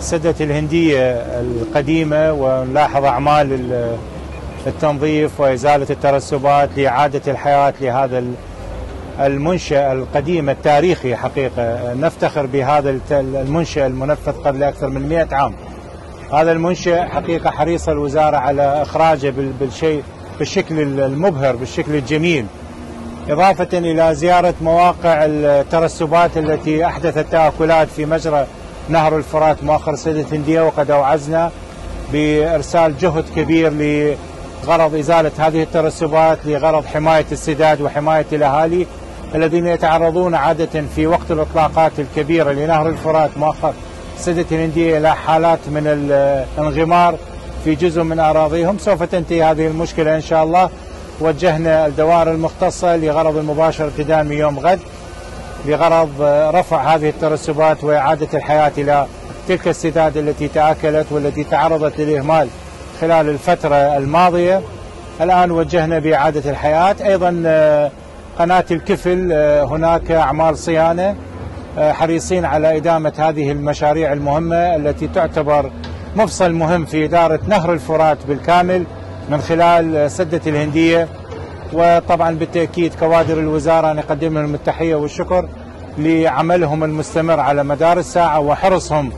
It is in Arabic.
سدة الهندية القديمة ونلاحظ أعمال التنظيف وإزالة الترسبات لإعادة الحياة لهذا المنشأ القديم التاريخي حقيقة. نفتخر بهذا المنشأ المنفذ قبل أكثر من 100 عام. هذا المنشأ حقيقة حريصة الوزارة على إخراجه بالشيء بالشكل المبهر بالشكل الجميل. إضافة إلى زيارة مواقع الترسبات التي أحدثت تآكلات في مجرى نهر الفرات مؤخر سدة هندية وقد أوعزنا بإرسال جهد كبير لغرض إزالة هذه الترسبات لغرض حماية السداد وحماية الأهالي الذين يتعرضون عادة في وقت الإطلاقات الكبيرة لنهر الفرات مؤخر. سدة الهندية إلى حالات من الانغمار في جزء من أراضيهم. سوف تنتهي هذه المشكلة إن شاء الله. وجهنا الدوائر المختصة لغرض المباشر ابتداء من يوم غد. لغرض رفع هذه الترسبات وإعادة الحياة إلى تلك السداد التي تآكلت والتي تعرضت للإهمال خلال الفترة الماضية. الآن وجهنا بإعادة الحياة. أيضا قناة الكفل هناك أعمال صيانة حريصين على إدامة هذه المشاريع المهمة التي تعتبر مفصل مهم في إدارة نهر الفرات بالكامل من خلال سدة الهندية. وطبعا بالتأكيد كوادر الوزارة نقدم لهم التحية والشكر لعملهم المستمر على مدار الساعة وحرصهم